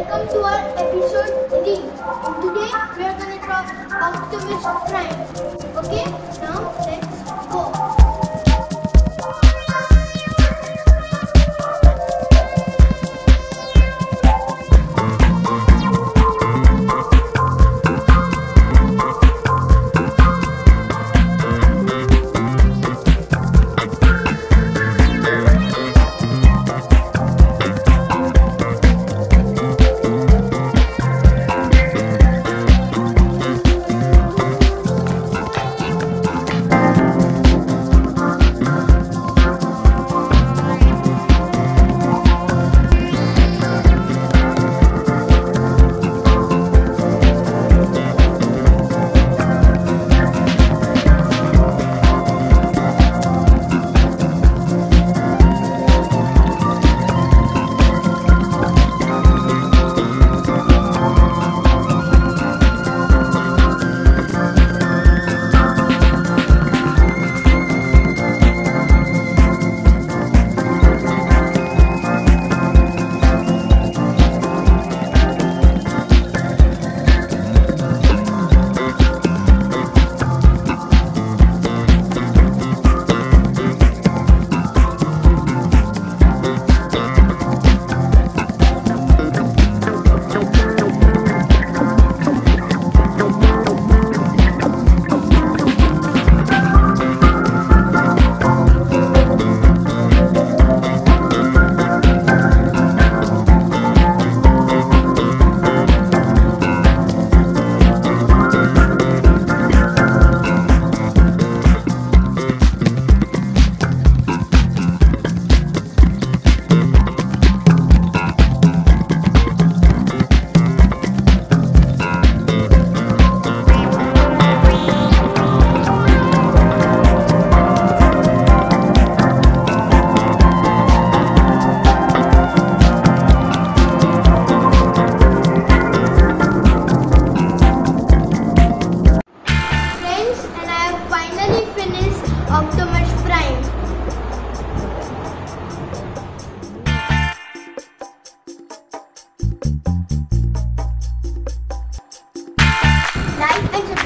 welcome to our episode 3. Today we are gonna talk about optimist crime. Okay, now Life